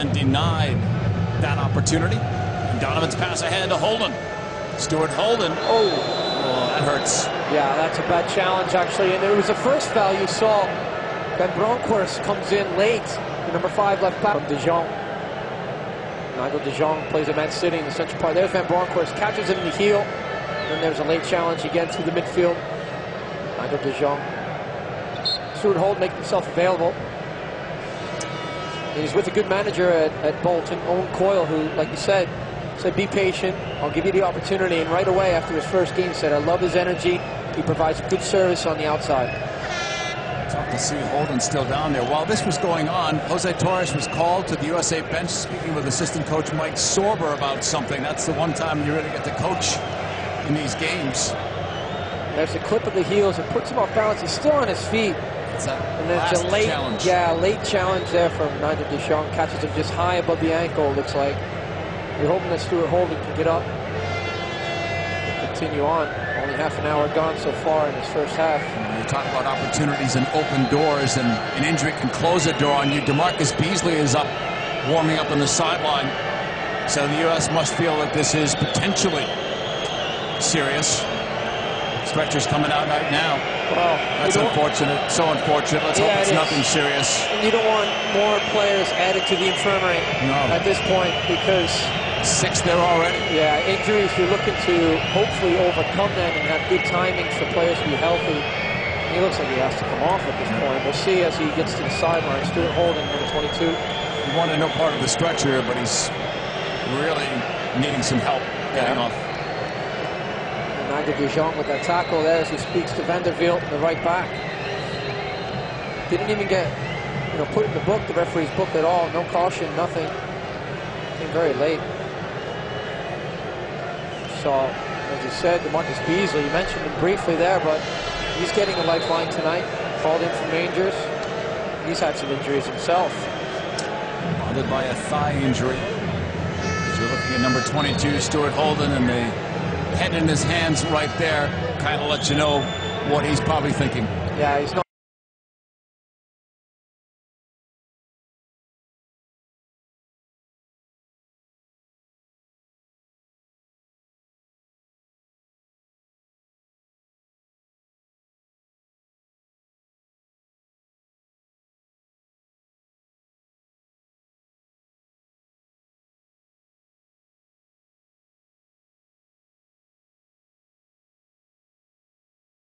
and denied that opportunity. And Donovan's pass ahead to Holden. Stuart Holden. Oh, oh, that hurts. Yeah, that's a bad challenge, actually. And it was the first foul you saw. Van Bronckhorst comes in late. The number five left back from De Jong. Nigel De Jong plays a man sitting in the central part. There's Van Bronckhorst, catches him in the heel. Then there's a late challenge again through the midfield. Nigel De Jong. Stuart Holden making himself available. And he's with a good manager at, at Bolton, Owen Coyle, who, like you said, said, be patient. I'll give you the opportunity. And right away after his first game said, I love his energy. He provides good service on the outside. Tough to see Holden still down there. While this was going on, Jose Torres was called to the USA bench speaking with assistant coach Mike Sorber about something. That's the one time you really get to coach in these games. There's a clip of the heels. It puts him off balance. He's still on his feet. And then it's a late, challenge. yeah, late challenge there from Nigel De Jong. Catches him just high above the ankle, looks like. We're hoping that Stuart Holden can get up and continue on. Only half an hour gone so far in his first half. You talk about opportunities and open doors, and an injury can close a door on you. DaMarcus Beasley is up, warming up on the sideline. So the U.S. must feel that this is potentially serious. Stretcher's coming out right now. Well, That's unfortunate. So unfortunate. Let's Yeah, hope it's it nothing serious. And you don't want more players added to the infirmary No. at this point because, Six there already. yeah, injuries, you're looking to hopefully overcome them and have good timings for players to be healthy. He looks like he has to come off at this point. We'll see as he gets to the sideline. Stuart Holden, number 22. He wanted no part of the stretcher, but he's really needing some help getting Yeah. off. Nigel De Jong with that tackle there as he speaks to van der Wiel, the right back. Didn't even get, you know, put in the book, the referee's book at all. No caution, nothing. Came very late. So, as you said, DaMarcus Beasley, you mentioned him briefly there, but he's getting a lifeline tonight. Called in from Rangers. He's had some injuries himself. Bothered by a thigh injury. As you're looking at number 22, Stuart Holden, and the head in his hands right there kind of let you know what he's probably thinking. Yeah, he's not.